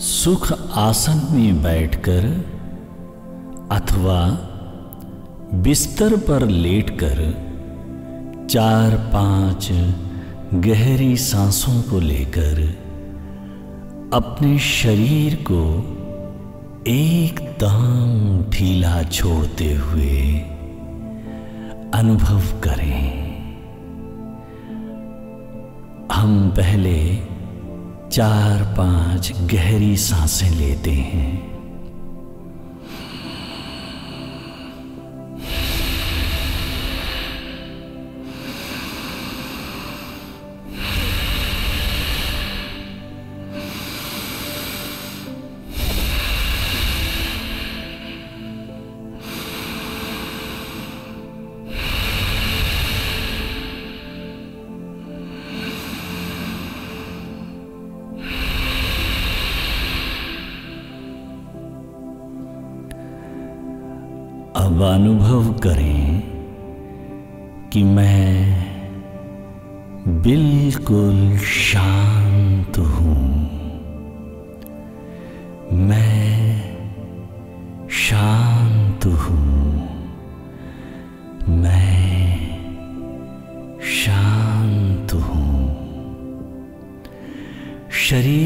सुख आसन में बैठकर अथवा बिस्तर पर लेटकर चार पाँच गहरी सांसों को लेकर अपने शरीर को एकदम ढीला छोड़ते हुए अनुभव करें। हम पहले चार पाँच गहरी साँसें लेते हैं। अब अनुभव करें कि मैं बिल्कुल शांत हूँ। मैं शांत हूँ। मैं शांत हूँ। शरीर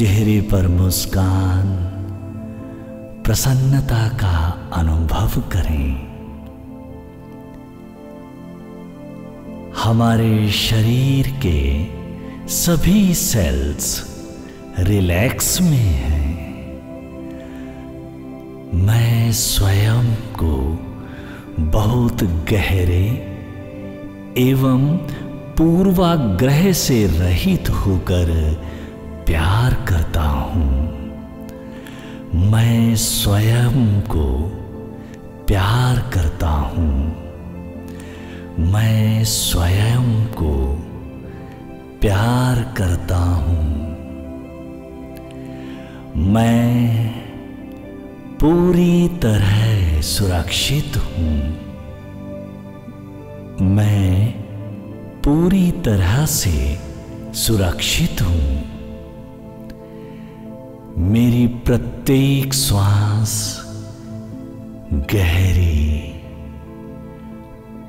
चेहरे पर मुस्कान, प्रसन्नता का अनुभव करें। हमारे शरीर के सभी सेल्स रिलैक्स में हैं। मैं स्वयं को बहुत गहरे एवं पूर्वाग्रह से रहित होकर प्यार करता हूँ। मैं स्वयं को प्यार करता हूँ। मैं स्वयं को प्यार करता हूँ। मैं पूरी तरह सुरक्षित हूँ। मैं पूरी तरह से सुरक्षित हूँ। मेरी प्रत्येक श्वास गहरी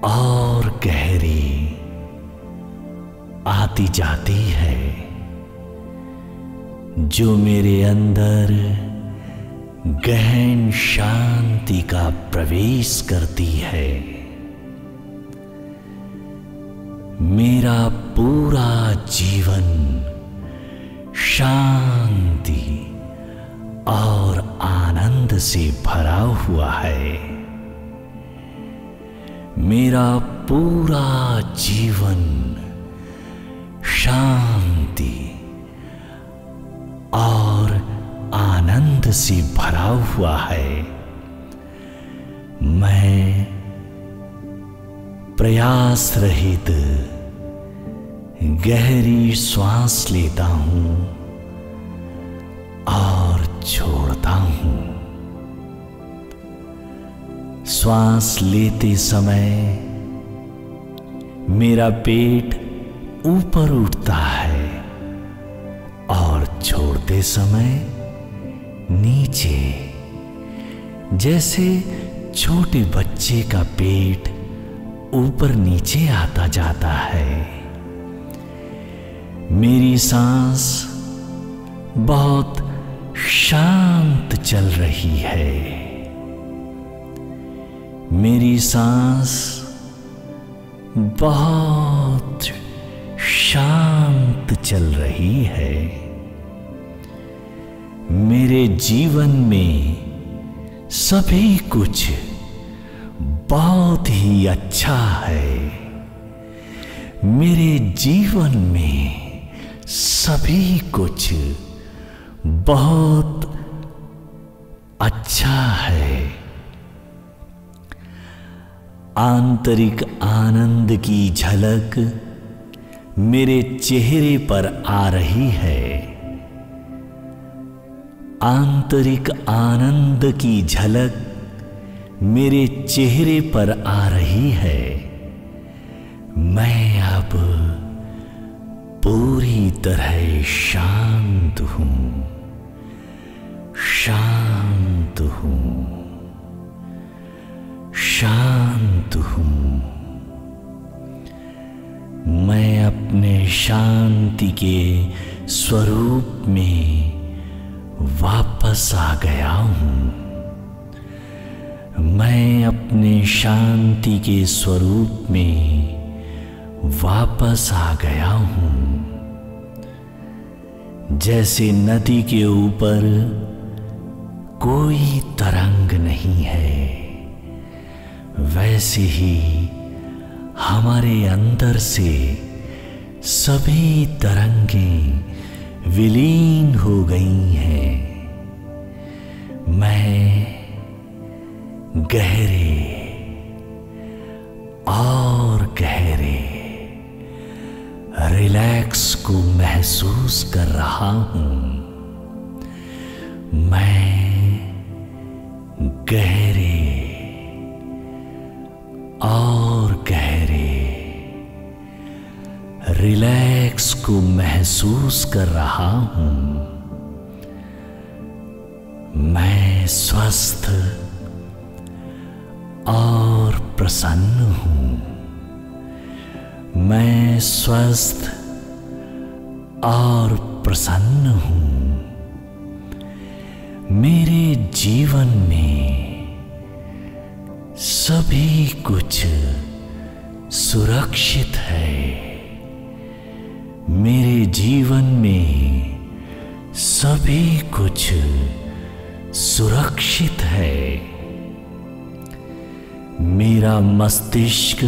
और गहरी आती जाती है, जो मेरे अंदर गहन शांति का प्रवेश करती है। मेरा पूरा जीवन शांति और आनंद से भरा हुआ है। मेरा पूरा जीवन शांति और आनंद से भरा हुआ है। मैं प्रयास रहित गहरी श्वास लेता हूँ। श्वास लेते समय मेरा पेट ऊपर उठता है और छोड़ते समय नीचे। जैसे छोटे बच्चे का पेट ऊपर नीचे आता जाता है, मेरी सांस बहुत शांत चल रही है। मेरी सांस बहुत शांत चल रही है। मेरे जीवन में सभी कुछ बहुत ही अच्छा है। मेरे जीवन में सभी कुछ बहुत अच्छा है। आंतरिक आनंद की झलक मेरे चेहरे पर आ रही है। आंतरिक आनंद की झलक मेरे चेहरे पर आ रही है। मैं अब पूरी तरह शांत हूँ शांत हूँ। शांत हूँ। मैं अपने शांति के स्वरूप में वापस आ गया हूँ। मैं अपने शांति के स्वरूप में वापस आ गया हूँ। जैसे नदी के ऊपर कोई तरंग नहीं है। वैसे ही हमारे अंदर से सभी तरंगें विलीन हो गई हैं। मैं गहरे और गहरे रिलैक्स को महसूस कर रहा हूँ। मैं गहरे रिलैक्स को महसूस कर रहा हूँ। मैं स्वस्थ और प्रसन्न हूँ। मैं स्वस्थ और प्रसन्न हूँ। मेरे जीवन में सभी कुछ सुरक्षित है। मेरे जीवन में सभी कुछ सुरक्षित है। मेरा मस्तिष्क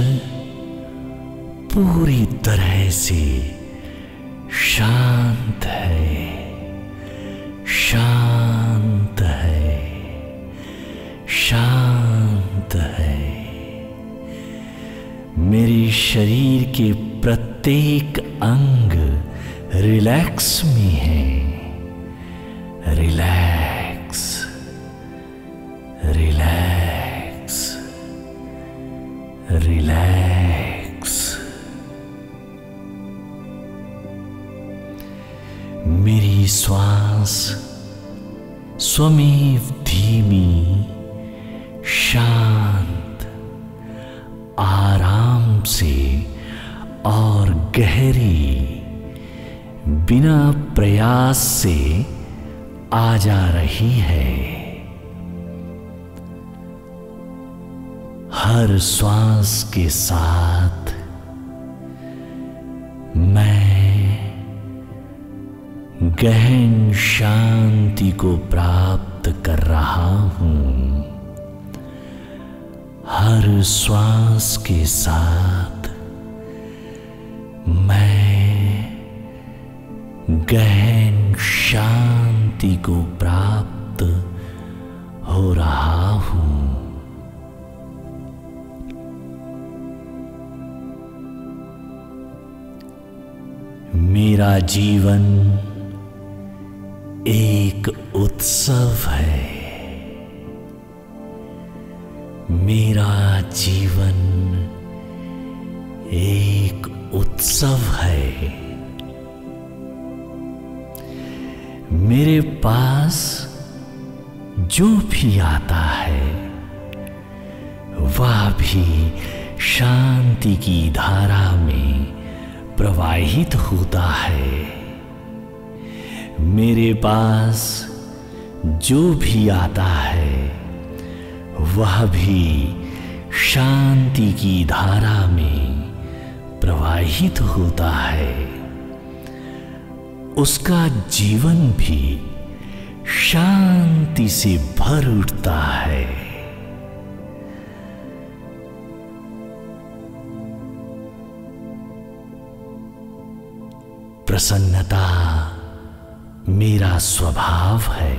पूरी तरह से शांत है। शांत है। शांत है। मेरे शरीर के प्रत्येक अंग रिलैक्स में है। रिलैक्स रिलैक्स रिलैक्स मेरी श्वास स्वमेव धीमी, शांत, आराम से और गहरी बिना प्रयास से आ जा रही है। हर श्वास के साथ मैं गहन शांति को प्राप्त कर रहा हूँ। हर श्वास के साथ मैं गहन शांति को प्राप्त हो रहा हूँ। मेरा जीवन एक उत्सव है। मेरा जीवन एक उत्सव है। मेरे पास जो भी आता है, वह भी शांति की धारा में प्रवाहित होता है। मेरे पास जो भी आता है, वह भी शांति की धारा में प्रवाहित होता है। उसका जीवन भी शांति से भर उठता है। प्रसन्नता मेरा स्वभाव है।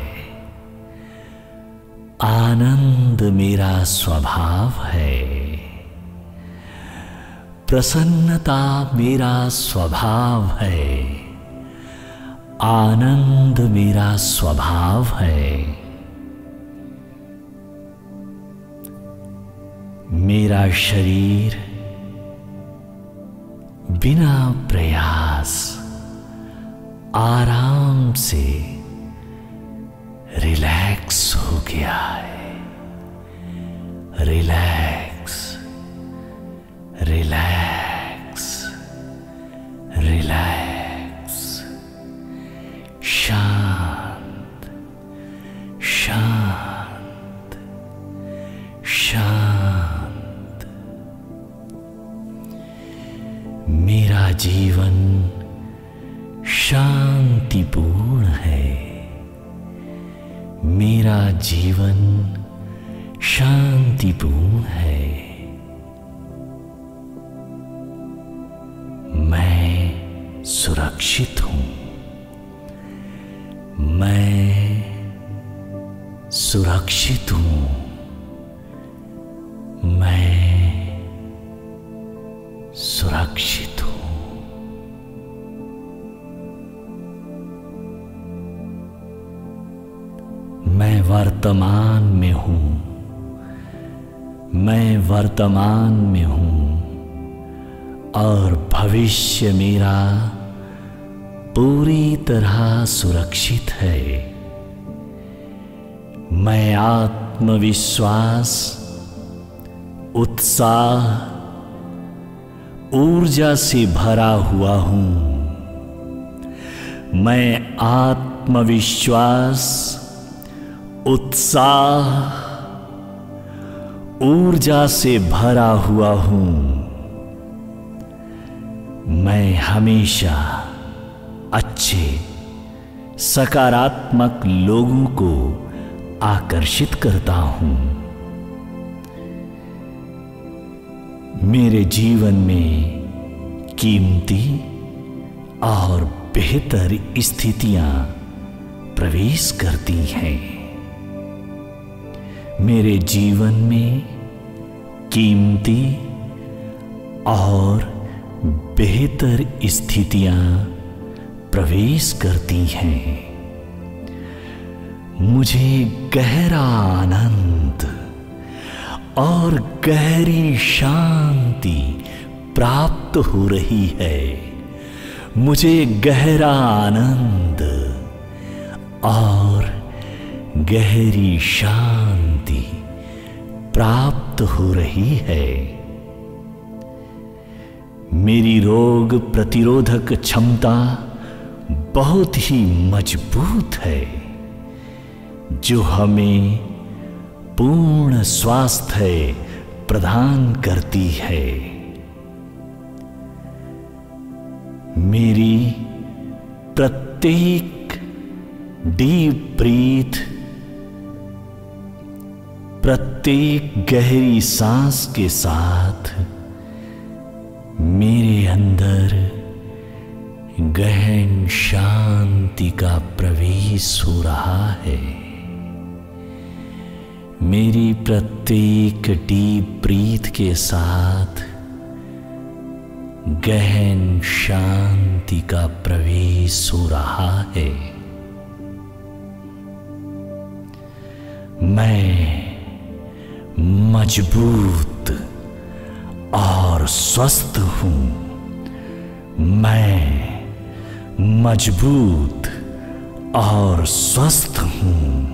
आनंद मेरा स्वभाव है। प्रसन्नता मेरा स्वभाव है। आनंद मेरा स्वभाव है। मेरा शरीर बिना प्रयास आराम से रिलैक्स हो गया है। रिलैक्स। रिलैक्स रिलैक्स शांत शांत शांत मेरा जीवन शांतिपूर्ण है। मेरा जीवन शांतिपूर्ण है। सुरक्षित हूँ। मैं सुरक्षित हूँ। मैं सुरक्षित हूँ। मैं वर्तमान में हूँ। मैं वर्तमान में हूँ। और भविष्य मेरा पूरी तरह सुरक्षित है। मैं आत्मविश्वास, उत्साह, ऊर्जा से भरा हुआ हूँ। मैं आत्मविश्वास, उत्साह, ऊर्जा से भरा हुआ हूँ। मैं हमेशा अच्छे, सकारात्मक लोगों को आकर्षित करता हूँ। मेरे जीवन में कीमती और बेहतर स्थितियाँ प्रवेश करती हैं। मेरे जीवन में कीमती और बेहतर स्थितियाँ प्रवेश करती हैं। मुझे गहरा आनंद और गहरी शांति प्राप्त हो रही है। मुझे गहरा आनंद और गहरी शांति प्राप्त हो रही है। मेरी रोग प्रतिरोधक क्षमता बहुत ही मज़बूत है, जो हमें पूर्ण स्वास्थ्य प्रदान करती है। मेरी प्रत्येक डीप ब्रीथ, प्रत्येक गहरी सांस के साथ मेरे अंदर गहन शांति का प्रवेश हो रहा है। मेरी प्रत्येक डीप ब्रीथ के साथ गहन शांति का प्रवेश हो रहा है। मैं मज़बूत और स्वस्थ हूँ। मैं मज़बूत और स्वस्थ हूँ।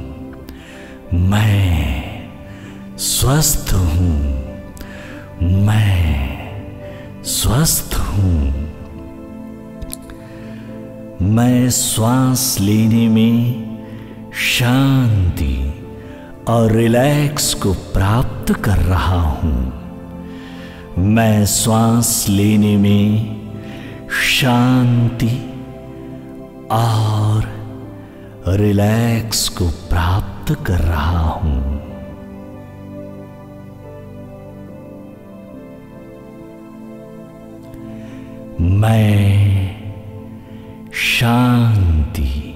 मैं स्वस्थ हूँ। मैं स्वस्थ हूँ। मैं श्वास लेने में शांति और रिलैक्स को प्राप्त कर रहा हूँ। मैं श्वास लेने में शांति और रिलैक्स को प्राप्त कर रहा हूँ। मैं शांति,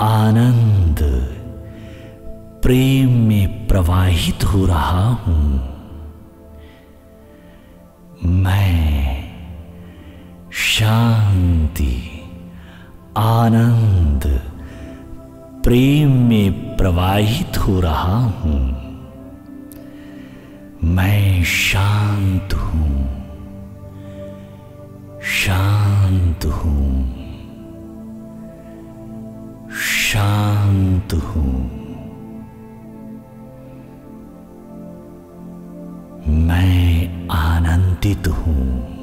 आनंद, प्रेम में प्रवाहित हो रहा हूँ। मैं शांति आनंद। प्रेम में प्रवाहित हो रहा हूँ। मैं शांत हूँ। शांत हूँ। शांत हूँ। मैं आनंदित हूँ।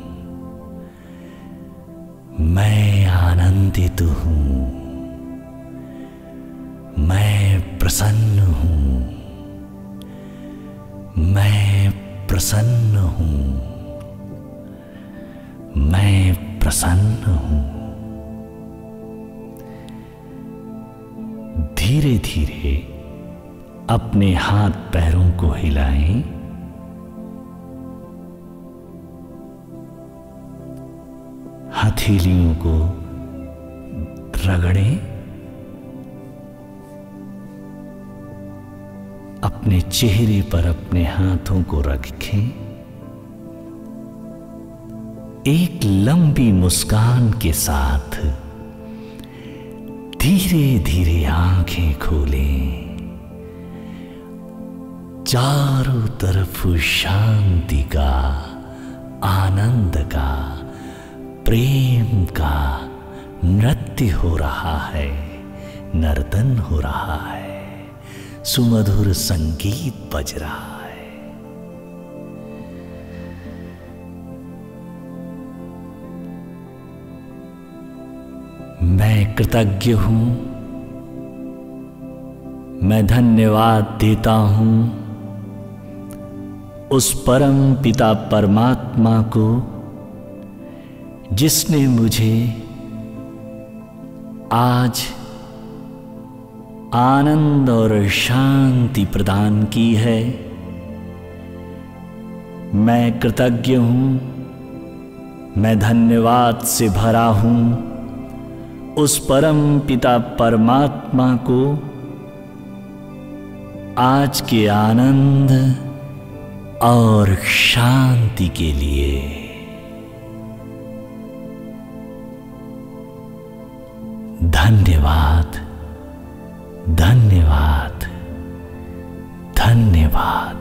मैं आनंदित हूँ। मैं प्रसन्न हूँ। मैं प्रसन्न हूँ। मैं प्रसन्न हूँ। धीरे धीरे अपने हाथ पैरों को हिलाएँ। हथेलियों को रगड़े, अपने चेहरे पर अपने हाथों को रखें। एक लंबी मुस्कान के साथ धीरे धीरे आँखें खोलें। चारों तरफ़ शांति का, आनंद का प्रेम का नृत्य हो रहा है, नर्तन हो रहा है, सुमधुर संगीत बज रहा है। मैं कृतज्ञ हूँ, मैं धन्यवाद देता हूँ, उस परम पिता परमात्मा को जिसने मुझे आज आनंद और शांति प्रदान की है। मैं कृतज्ञ हूँ, मैं धन्यवाद से भरा हूँ उस परम पिता परमात्मा को। आज के आनंद और शांति के लिए। धन्यवाद धन्यवाद